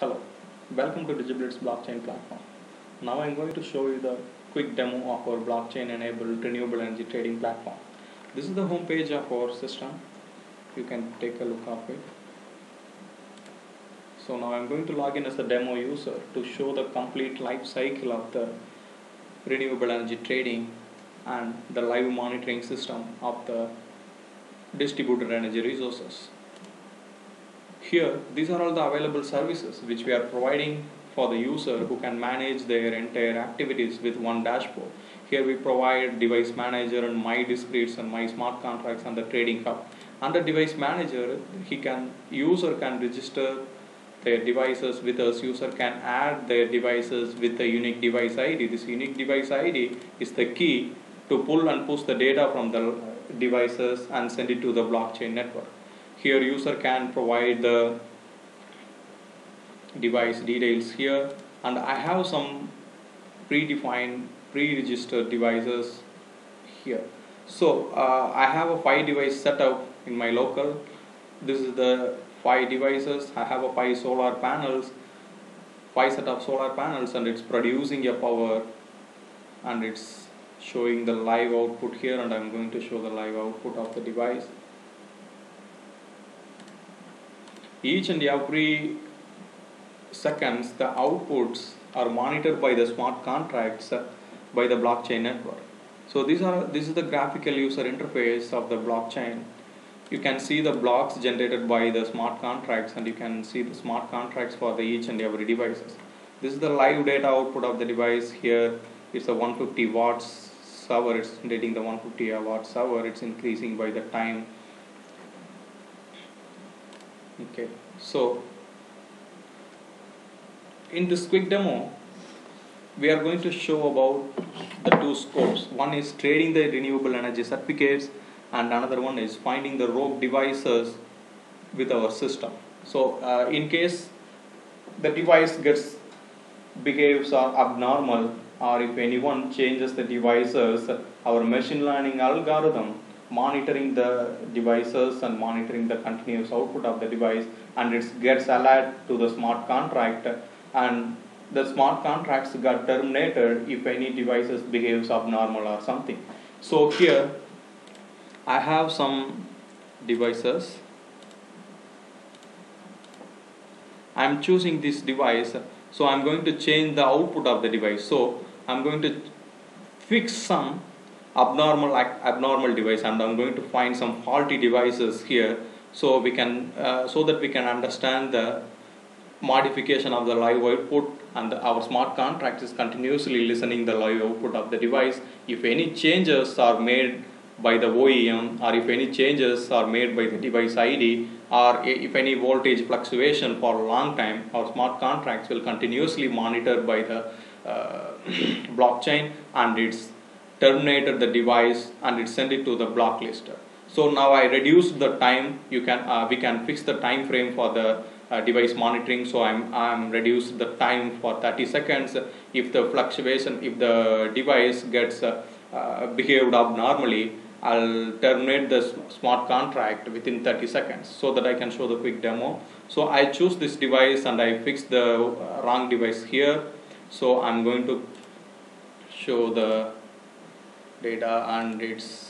Hello, welcome to DigiBlitz blockchain platform. Now I'm going to show you the quick demo of our blockchain enabled renewable energy trading platform. This is the home page of our system. You can take a look of it. So now I'm going to log in as a demo user to show the complete life cycle of the renewable energy trading and the live monitoring system of the distributed energy resources. Here, these are all the available services which we are providing for the user who can manage their entire activities with one dashboard. Here we provide device manager and my discretes and my smart contracts and the trading hub. Under device manager, he can user can register their devices with us. User can add their devices with the unique device ID. This unique device ID is the key to pull and push the data from the devices and send it to the blockchain network here user can provide the device details here. And I have some predefined pre-registered devices here. So uh, I have a five device setup in my local. This is the five devices. I have a five solar panels five set of solar panels and it's producing a power and it's showing the live output here and I'm going to show the live output of the device each and every seconds the outputs are monitored by the smart contracts by the blockchain network. So these are this is the graphical user interface of the blockchain. You can see the blocks generated by the smart contracts and you can see the smart contracts for the each and every devices. This is the live data output of the device here. It's a 150 watts server. It's generating the 150 watt server. It's increasing by the time okay. So in this quick demo we are going to show about the two scopes. One is trading the renewable energy certificates and another one is finding the rogue devices with our system. So uh, in case the device gets behaves or abnormal or if anyone changes the devices our machine learning algorithm monitoring the devices and monitoring the continuous output of the device and it gets alert to the smart contract. And the smart contracts got terminated if any devices behaves abnormal or something. So here i have some devices. I'm choosing this device so i'm going to change the output of the device. So i'm going to fix some abnormal abnormal device and I'm going to find some faulty devices here so we can uh, so that we can understand the modification of the live output and the, our smart contract is continuously listening the live output of the device. If any changes are made by the OEM or if any changes are made by the device ID or if any voltage fluctuation for a long time our smart contracts will continuously monitor by the uh, blockchain and its terminated the device and it sent it to the block lister. So now I reduced the time. You can uh, we can fix the time frame for the uh, device monitoring. So I'm, I'm reduced the time for 30 seconds. If the fluctuation if the device gets uh, uh behaved abnormally I'll terminate the smart contract within 30 seconds so that I can show the quick demo. So I choose this device and I fix the uh, wrong device here. So I'm going to show the data and it's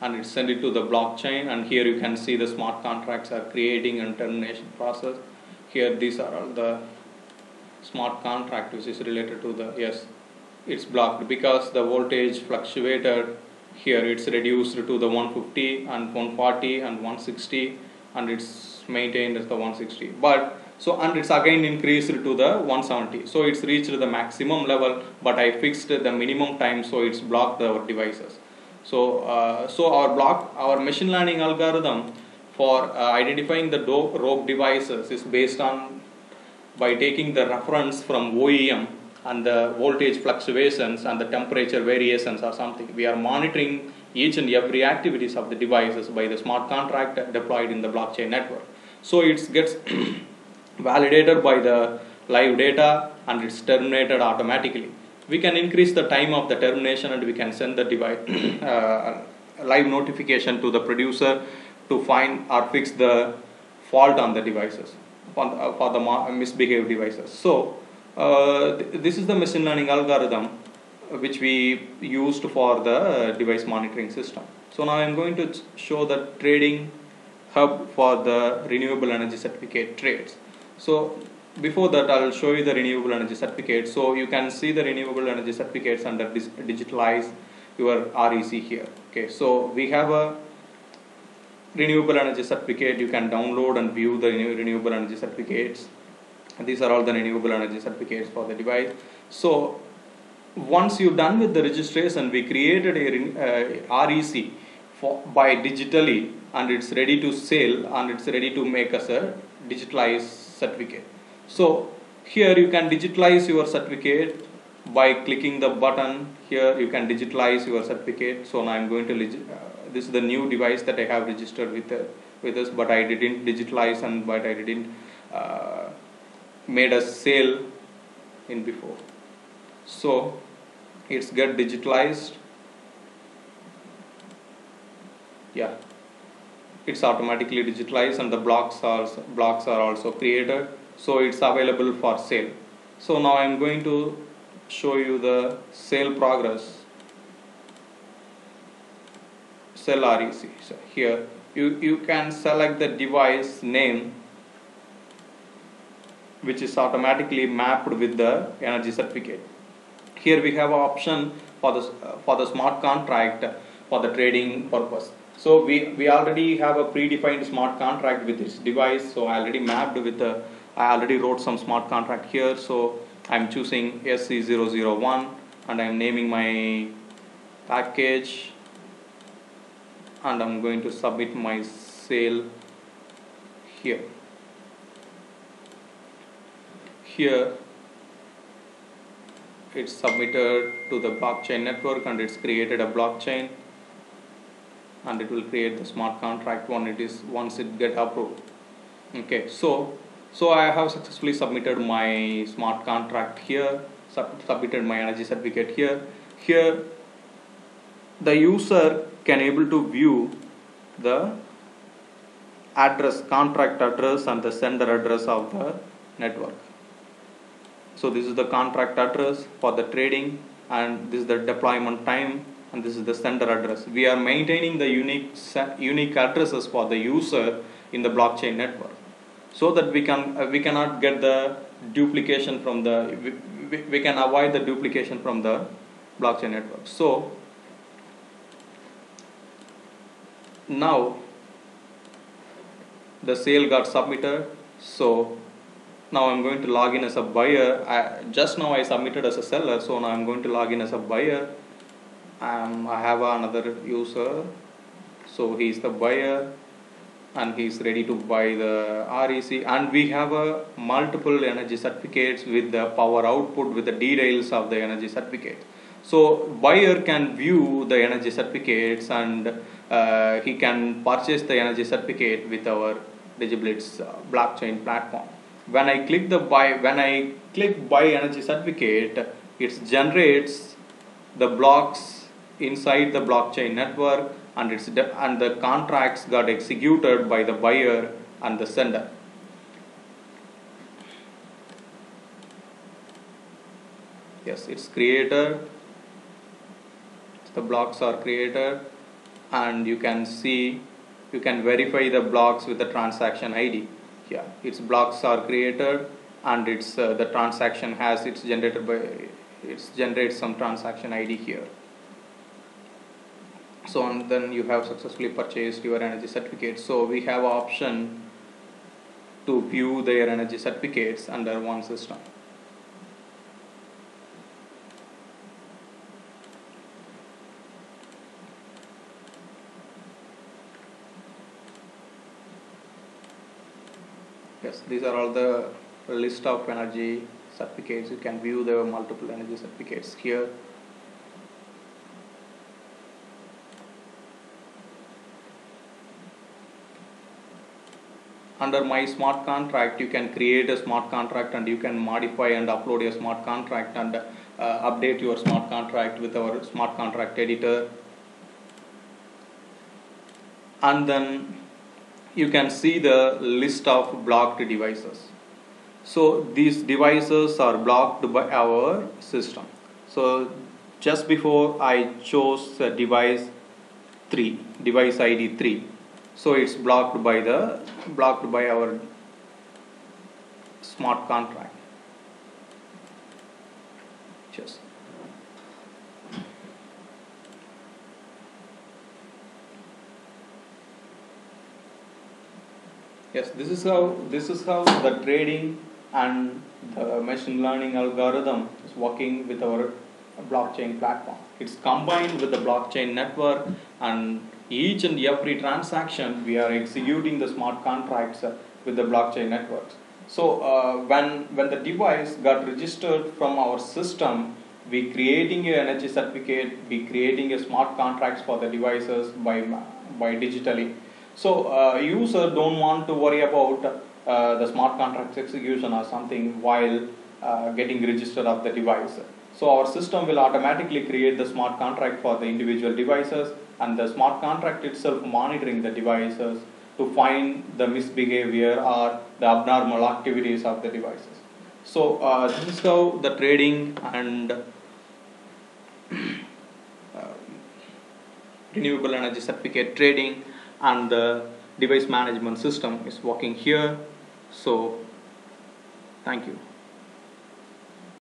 and it's sent it to the blockchain. And here you can see the smart contracts are creating and termination process. Here these are all the smart contract which is related to the yes it's blocked because the voltage fluctuated here it's reduced to the 150 and 140 and 160 and it's maintained as the 160 but so and it's again increased to the 170 so it's reached the maximum level but i fixed the minimum time so it's blocked our devices so uh, so our block our machine learning algorithm for uh, identifying the rogue devices is based on by taking the reference from OEM and the voltage fluctuations and the temperature variations or something. We are monitoring each and every activities of the devices by the smart contract deployed in the blockchain network. So it gets validated by the live data and it's terminated automatically. We can increase the time of the termination and we can send the device uh, live notification to the producer to find or fix the fault on the devices. for the, for the misbehaved devices. So uh, th- this is the machine learning algorithm which we used for the device monitoring system. So now I'm going to show the trading hub for the renewable energy certificate trades. So before that I'll show you the renewable energy certificate. So you can see the renewable energy certificates under digitalize your REC here. Okay, so we have a renewable energy certificate you can download and view the renew- renewable energy certificates and these are all the renewable energy certificates for the device so once you're done with the registration we created a uh, rec for by digitally and it's ready to sell and it's ready to make us a digitalized certificate. So here you can digitalize your certificate by clicking the button. Here you can digitalize your certificate. So now i'm going to uh, this is the new device that i have registered with uh, with us but i didn't digitalize and but i didn't uh, made a sale in before. So it's get digitalized. Yeah it's automatically digitalized and the blocks are blocks are also created so it's available for sale. So now i'm going to show you the sale progress. Sell rec so here you you can select the device name which is automatically mapped with the energy certificate. Here we have option for the for the smart contract for the trading purpose so we we already have a predefined smart contract with this device. So i already mapped with the i already wrote some smart contract here. So i'm choosing sc001 and i'm naming my package and i'm going to submit my sale here. Here it's submitted to the blockchain network and it's created a blockchain and it will create the smart contract when it is once it get approved. Okay so so i have successfully submitted my smart contract here sub- submitted my energy certificate here. Here the user can able to view the address contract address and the sender address of the network. So this is the contract address for the trading and this is the deployment time and this is the sender address. We are maintaining the unique unique addresses for the user in the blockchain network so that we can uh, we cannot get the duplication from the we, we, can avoid the duplication from the blockchain network. So now the sale got submitted. So now i'm going to log in as a buyer. I, just now i submitted as a seller so now i'm going to log in as a buyer um, i have another user. So he is the buyer and he is ready to buy the rec and we have a multiple energy certificates with the power output with the details of the energy certificate. So buyer can view the energy certificates and uh, he can purchase the energy certificate with our digiblitz uh, blockchain platform. When i click the buy when i click buy energy certificate it generates the blocks inside the blockchain network and it's de- and the contracts got executed by the buyer and the sender yes it's created. The blocks are created and you can see you can verify the blocks with the transaction id yeah its blocks are created and it's uh, the transaction has it's generated by it's generates some transaction id here so and then you have successfully purchased your energy certificate. So we have option to view their energy certificates under one system. Yes these are all the list of energy certificates. You can view the multiple energy certificates here under my smart contract you can create a smart contract and you can modify and upload your smart contract and uh, update your smart contract with our smart contract editor. And then you can see the list of blocked devices. So these devices are blocked by our system. So just before I chose device 3 device ID 3 so it's blocked by the blocked by our smart contract. Just yes this is how this is how the trading and the machine learning algorithm is working with our blockchain platform. It's combined with the blockchain network and each and every transaction we are executing the smart contracts with the blockchain networks. So uh, when when the device got registered from our system we creating a energy certificate we creating a smart contracts for the devices by by digitally. So uh, user don't want to worry about uh, the smart contracts execution or something while uh, getting registered of the device. So our system will automatically create the smart contract for the individual devices and the smart contract itself monitoring the devices to find the misbehavior or the abnormal activities of the devices. So uh, this is how the trading and uh, renewable energy certificate trading and the device management system is working here so thank you